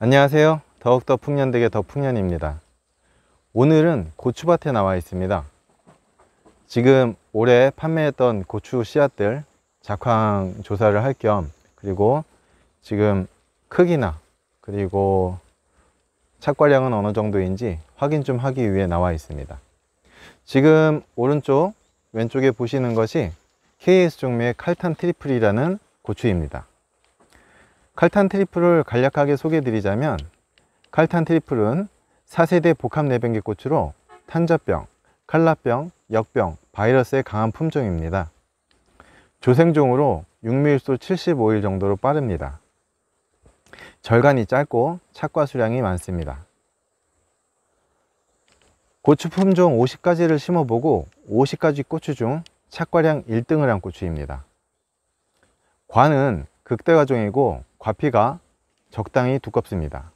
안녕하세요. 더욱더 풍년되게 더 풍년입니다. 오늘은 고추밭에 나와 있습니다. 지금 올해 판매했던 고추 씨앗들 작황 조사를 할 겸 그리고 지금 크기나 그리고 착과량은 어느 정도인지 확인 좀 하기 위해 나와 있습니다. 지금 오른쪽 왼쪽에 보시는 것이 KS 종묘의 칼탄 트리플이라는 고추입니다. 칼탄 트리플을 간략하게 소개해 드리자면 칼탄 트리플은 4세대 복합 내병기 고추로 탄저병, 칼라병, 역병, 바이러스에 강한 품종입니다. 조생종으로 육밀수 75일 정도로 빠릅니다. 절간이 짧고 착과 수량이 많습니다. 고추 품종 50가지를 심어보고 50가지 고추 중 착과량 1등을 한 고추입니다. 과는 극대과종이고 과피가 적당히 두껍습니다.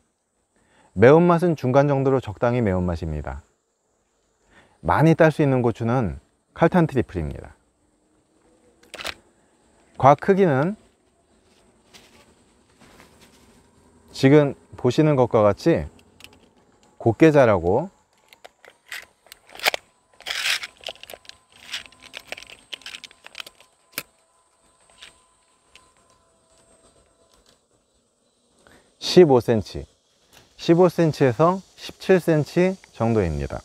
매운맛은 중간 정도로 적당히 매운맛입니다. 많이 딸 수 있는 고추는 칼탄 트리플입니다. 과 크기는 지금 보시는 것과 같이 곱게 자라고 (15cm) 15cm에서 17cm 정도입니다.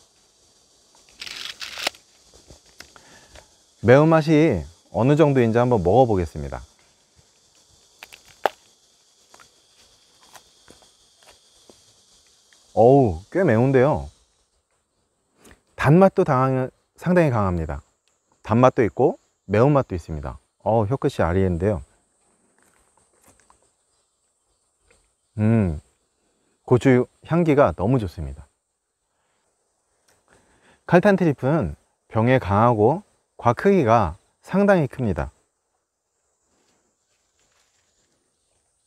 매운맛이 어느 정도인지 한번 먹어 보겠습니다. 어우 꽤 매운데요. 단맛도 당, 상당히 강합니다. 단맛도 있고 매운맛도 있습니다. 어우 혀끝이 아리인데요 음 고추 향기가 너무 좋습니다 칼탄 트리프는 병에 강하고 과 크기가 상당히 큽니다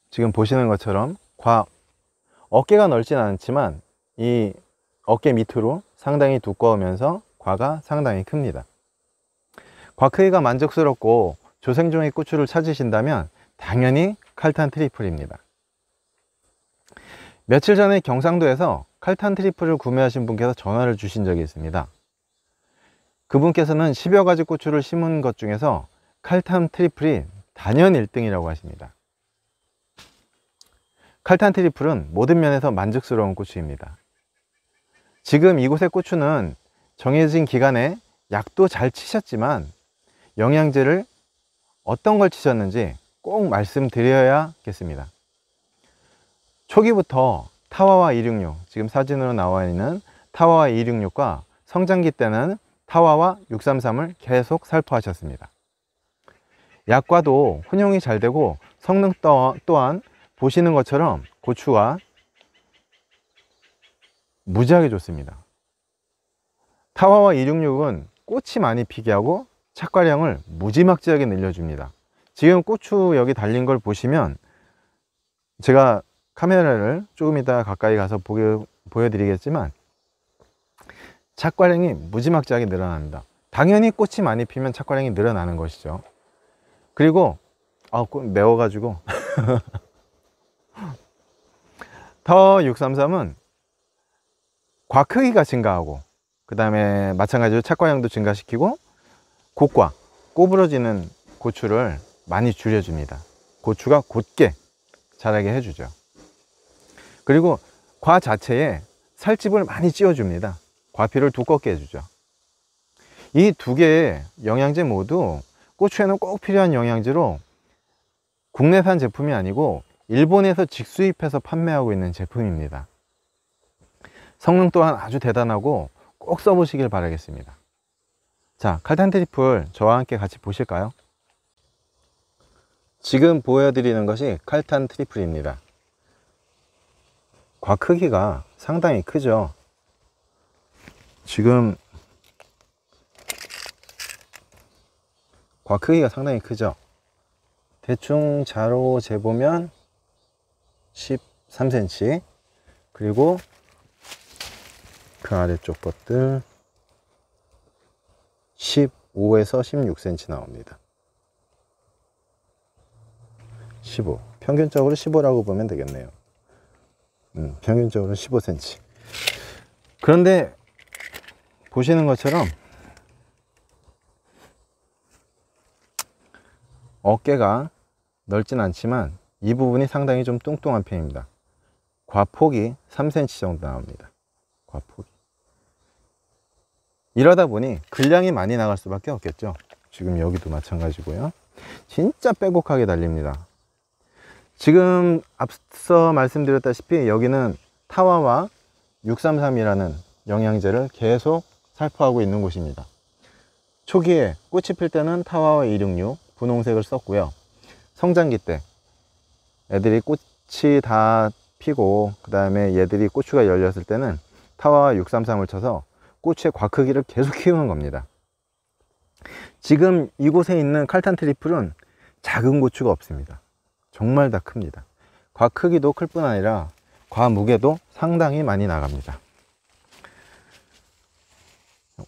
지금 보시는 것처럼 과 어깨가 넓진 않지만 이 어깨 밑으로 상당히 두꺼우면서 과가 상당히 큽니다. 과 크기가 만족스럽고 조생종의 고추를 찾으신다면 당연히 칼탄 트리플입니다. 며칠 전에 경상도에서 칼탄 트리플을 구매하신 분께서 전화를 주신 적이 있습니다. 그분께서는 10여 가지 고추를 심은 것 중에서 칼탄 트리플이 단연 1등이라고 하십니다. 칼탄 트리플은 모든 면에서 만족스러운 고추입니다. 지금 이곳의 고추는 정해진 기간에 약도 잘 치셨지만 영양제를 어떤 걸 치셨는지 꼭 말씀드려야겠습니다. 초기부터 타와와 266, 지금 사진으로 나와 있는 타와와 266과 성장기 때는 타와와 633을 계속 살포하셨습니다. 약과도 혼용이 잘 되고 성능 또한 보시는 것처럼 고추가 무지하게 좋습니다. 타와와 266은 꽃이 많이 피게 하고 착과량을 무지막지하게 늘려줍니다. 지금 고추 여기 달린 걸 보시면 제가 카메라를 조금 이따 가까이 가서 보여, 보여드리겠지만 착과량이 무지막지하게 늘어납니다. 당연히 꽃이 많이 피면 착과량이 늘어나는 것이죠. 그리고 아, 매워 가지고 터 633은 과 크기가 증가하고 그 다음에 마찬가지로 착과량도 증가시키고 곡과 꼬부러지는 고추를 많이 줄여줍니다 고추가 곧게 자라게 해주죠 그리고 과 자체에 살집을 많이 찌워줍니다 과피를 두껍게 해주죠 이 두 개의 영양제 모두 고추에는 꼭 필요한 영양제로 국내산 제품이 아니고 일본에서 직수입해서 판매하고 있는 제품입니다. 성능 또한 아주 대단하고 꼭 써보시길 바라겠습니다. 자, 칼탄 트리플 저와 함께 같이 보실까요? 지금 보여드리는 것이 칼탄 트리플입니다. 과 크기가 상당히 크죠. 지금 과 크기가 상당히 크죠. 대충 자로 재보면 13cm 그리고 그 아래쪽 것들 15에서 16cm 나옵니다 15 평균적으로 15라고 보면 되겠네요 음, 평균적으로 15cm. 그런데 보시는 것처럼 어깨가 넓진 않지만 이 부분이 상당히 좀 뚱뚱한 편입니다. 과폭이 3cm 정도 나옵니다. 과폭이. 이러다 보니 근량이 많이 나갈 수밖에 없겠죠. 지금 여기도 마찬가지고요. 진짜 빼곡하게 달립니다. 지금 앞서 말씀드렸다시피 여기는 타와와 633이라는 영양제를 계속 살포하고 있는 곳입니다. 초기에 꽃이 필 때는 타와와 266 분홍색을 썼고요. 성장기 때 애들이 꽃이 다 피고 그 다음에 얘들이 고추가 열렸을 때는 타와와 633을 쳐서 고추의 과크기를 계속 키우는 겁니다. 지금 이곳에 있는 칼탄 트리플은 작은 고추가 없습니다. 정말 다 큽니다. 과 크기도 클 뿐 아니라 과 무게도 상당히 많이 나갑니다.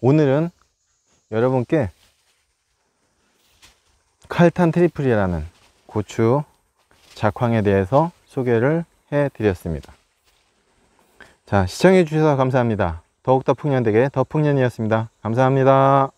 오늘은 여러분께 칼탄 트리플이라는 고추 작황에 대해서 소개를 해 드렸습니다. 자, 시청해 주셔서 감사합니다. 더욱더 풍년되게 더 풍년이었습니다. 감사합니다.